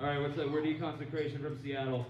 All right, what's up? We're Deconsecration from Seattle.